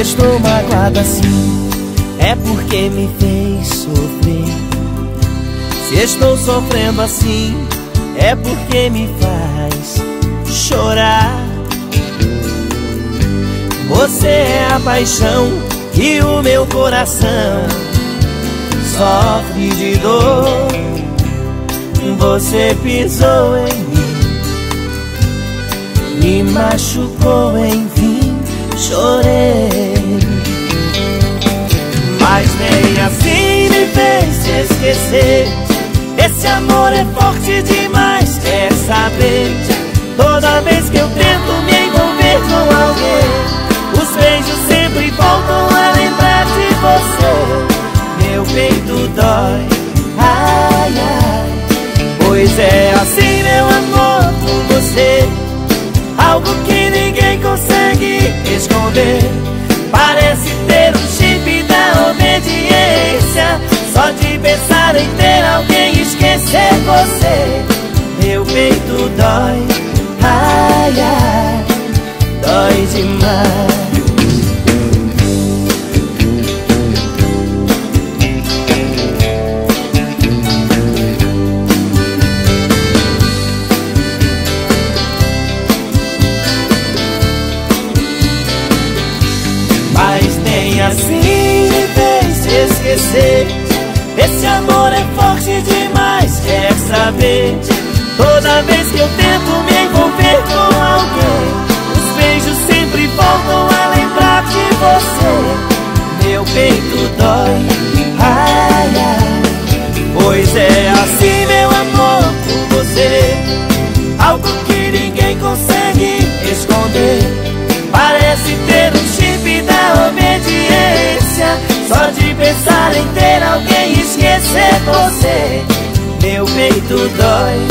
estou magoado assim, é porque me fez sofrer. Se estou sofrendo assim, é porque me faz chorar. Você é a paixão que o meu coração sofre de dor. Você pisou em mim, me machucou, esquecer. Esse amor é forte demais, quer saber? Toda vez que eu tento me envolver com alguém, os beijos sempre voltam a lembrar de você. Meu peito dói, ai ai. Pois é assim, meu amor, por você. Algo que ter alguém esquecer você. Meu peito dói, ai ai, dói demais. Mas nem assim me fez esquecer. Esse amor é forte demais, quer saber? Toda vez que eu tento me esquecer você. Meu peito dói,